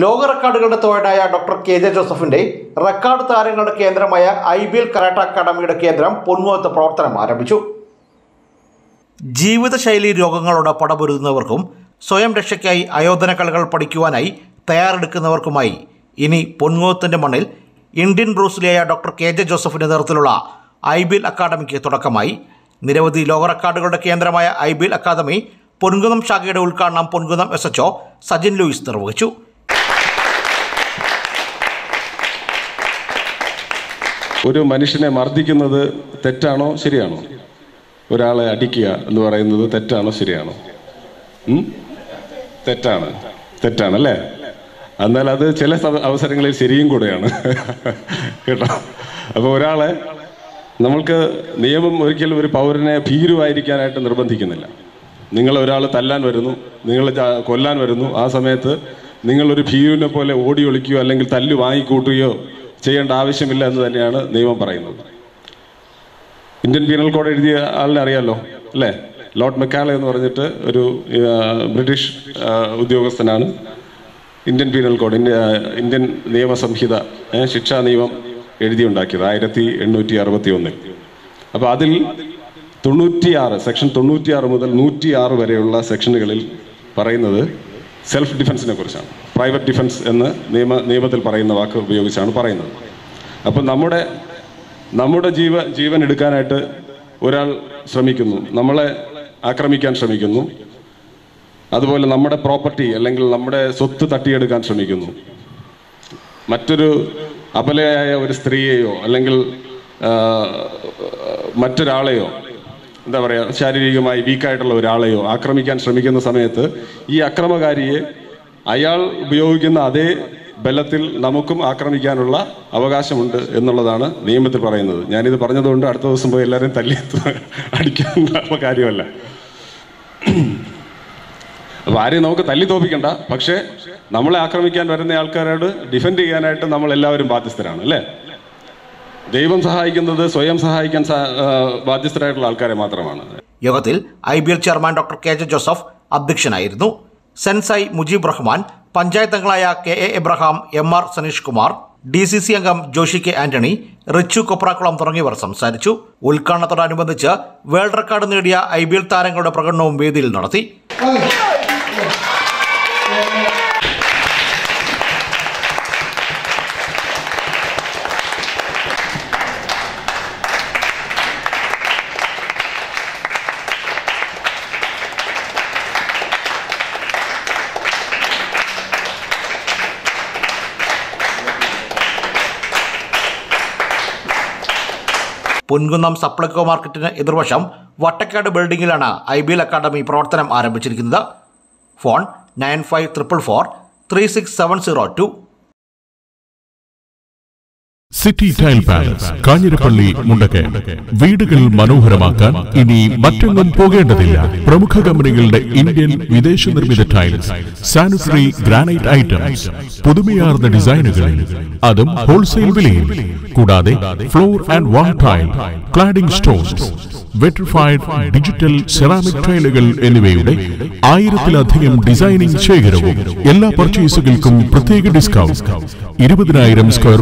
ലോക റെക്കോർഡുകളുടെ തോഴനായ ഡോക്ടർ കെ ജെ ജോസഫിന്റെ റെക്കോർഡ് താരങ്ങളുടെ കേന്ദ്രമായ ഐ ബി എൽ കരാട്ട അക്കാദമിയുടെ കേന്ദ്രം പൊന്മുഖത്ത് പ്രവർത്തനം ആരംഭിച്ചു. ജീവിതശൈലി രോഗങ്ങളോട് പടപൊരുതുന്നവർക്കും സ്വയം രക്ഷയ്ക്കായി അയോധന കളികൾ പഠിക്കുവാനായി തയ്യാറെടുക്കുന്നവർക്കുമായി ഇനി പൊന്മുഖത്തിന്റെ മണ്ണിൽ ഇന്ത്യൻ ബ്രൂസിലിയായ ഡോക്ടർ കെ ജെ ജോസഫിന്റെ നേതൃത്വത്തിലുള്ള ഐ ബി എൽ അക്കാദമിക്ക് തുടക്കമായി. നിരവധി ലോക റെക്കോർഡുകളുടെ കേന്ദ്രമായ I B L academy Ponkunnam ശാഖയുടെ ഉദ്ഘാടനം Ponkunnam SHO Sajin Louis നിർവഹിച്ചു. ഒരു മനുഷ്യനെ മർദ്ദിക്കുന്നത് തെറ്റാണോ ശരിയാണോ? ഒരാളെ അടിക്കുക എന്ന് പറയുന്നത് തെറ്റാണോ ശരിയാണോ? തെറ്റാണ്. തെറ്റാണ് അല്ലേ? എന്നാൽ അത് ചില അവസരങ്ങളിൽ ശരിയും കൂടെയാണ്. കേട്ടോ? അപ്പോൾ ഒരാളെ നമ്മൾക്ക് നിയമം ഒരിക്കലും ഒരു പൗരനെ ഭീരുവായിരിക്കാനായിട്ട് നിർബന്ധിക്കുന്നില്ല. നിങ്ങൾ ഒരാൾ തല്ലാൻ വരുന്നു നിങ്ങൾ കൊല്ലാൻ വരുന്നു ആ സമയത്ത് നിങ്ങളൊരു ഭീരുവിനെ പോലെ ഓടി ഒളിക്കുകയോ അല്ലെങ്കിൽ തല്ല് വാങ്ങിക്കൂട്ടുകയോ ചെയ്യേണ്ട ആവശ്യമില്ല എന്ന് തന്നെയാണ് നിയമം പറയുന്നത്. ഇന്ത്യൻ പീനൽ കോഡ് എഴുതിയ ആളിനെ അറിയാലോ? അല്ലേ? ലോർഡ് മെക്കാലെ എന്ന് പറഞ്ഞിട്ട് ഒരു ബ്രിട്ടീഷ് ഉദ്യോഗസ്ഥനാണ്. Indian penal code India Indian നിയമസംഹിത ശിക്ഷാ നിയമം എഴുതിയുണ്ടാക്കിയത് ആയിരത്തി എണ്ണൂറ്റി അറുപത്തി ഒന്നിൽ അപ്പോൾ അതിൽ തൊണ്ണൂറ്റിയാറ് സെക്ഷൻ തൊണ്ണൂറ്റിയാറ് മുതൽ നൂറ്റിയാറ് വരെയുള്ള സെക്ഷനുകളിൽ പറയുന്നത് സെൽഫ് ഡിഫൻസിനെ കുറിച്ചാണ്. പ്രൈവറ്റ് ഡിഫൻസ് എന്ന് നിയമ നിയമത്തിൽ പറയുന്ന വാക്ക് ഉപയോഗിച്ചാണ് പറയുന്നത്. അപ്പം നമ്മുടെ നമ്മുടെ ജീവ ജീവൻ എടുക്കാനായിട്ട് ഒരാൾ ശ്രമിക്കുന്നു. നമ്മളെ ആക്രമിക്കാൻ ശ്രമിക്കുന്നു. അതുപോലെ നമ്മുടെ പ്രോപ്പർട്ടി അല്ലെങ്കിൽ നമ്മുടെ സ്വത്ത് തട്ടിയെടുക്കാൻ ശ്രമിക്കുന്നു. മറ്റൊരു അപലയായ ഒരു സ്ത്രീയെയോ അല്ലെങ്കിൽ മറ്റൊരാളെയോ എന്താ പറയുക ശാരീരികമായി വീക്കായിട്ടുള്ള ഒരാളെയോ ആക്രമിക്കാൻ ശ്രമിക്കുന്ന സമയത്ത് ഈ അക്രമകാരിയെ അയാൾ ഉപയോഗിക്കുന്ന അതേ ബലത്തിൽ നമുക്കും ആക്രമിക്കാനുള്ള അവകാശമുണ്ട് എന്നുള്ളതാണ് നിയമത്തിൽ പറയുന്നത്. ഞാനിത് പറഞ്ഞതുകൊണ്ട് അടുത്ത ദിവസം പോയി എല്ലാവരെയും തല്ലി അടിക്കാനുള്ള കാര്യമല്ല. അപ്പൊ ആരെയും നമുക്ക് തല്ലി തോപ്പിക്കണ്ട. പക്ഷേ നമ്മളെ ആക്രമിക്കാൻ വരുന്ന ആൾക്കാരോട് ഡിഫെൻഡ് ചെയ്യാനായിട്ട് നമ്മൾ എല്ലാവരും ബാധ്യസ്ഥരാണ് അല്ലേ? ദൈവം സഹായിക്കുന്നത് സ്വയം സഹായിക്കാൻ ബാധ്യസ്ഥരായിട്ടുള്ള ആൾക്കാരെ മാത്രമാണ്. യോഗത്തിൽ I B L chairman doctor K J Joseph അധ്യക്ഷനായിരുന്നു. സെൻസൈ മുജീബ് റഹ്മാൻ പഞ്ചായത്ത് അംഗങ്ങളായ K A Abraham M R Saneesh Kumar D C C അംഗം ജോഷി കെ ആന്റണി റിച്ചു കൊപ്രാക്കുളം തുടങ്ങിയവർ സംസാരിച്ചു. ഉദ്ഘാടനത്തോടനുബന്ധിച്ച് വേൾഡ് റെക്കോർഡ് നേടിയ ഐ ബി എൽ താരങ്ങളുടെ പ്രകടനവും വേദിയിൽ നടത്തി. പൊൻകുന്നം സപ്ലൈകോ മാർക്കറ്റിന് എതിർവശം വട്ടക്കാട് ബിൽഡിംഗിലാണ് ഐ ബി എൽ അക്കാദമി പ്രവർത്തനം ആരംഭിച്ചിരിക്കുന്നത്. Phone nine five triple four three six seven zero two city tile palace Kanjirappally Mundakayam വീടുകൾ മനോഹരമാക്കാൻ ഇനി മറ്റൊന്നും പോകേണ്ടതില്ല. പ്രമുഖ കമ്പനികളുടെ ഇന്ത്യൻ വിദേശ നിർമ്മിത ടൈൽസ് സാനിറ്ററി ഗ്രാനൈറ്റ് ഐറ്റംസ് പുതുമയാർന്ന ഡിസൈനുകളിൽ അതും ഹോൾസെയിൽ വിലയിൽ കൂടാതെ floor and wall tile cladding stones vitrified digital ceramic ടൈലുകൾ എന്നിവയുടെ ആയിരത്തിലധികം ഡിസൈനിംഗ് ശേഖരവും എല്ലാ പർച്ചേസുകൾക്കും പ്രത്യേക ഡിസ്കൗണ്ട് ഇരുപതിനായിരം സ്ക്വയർ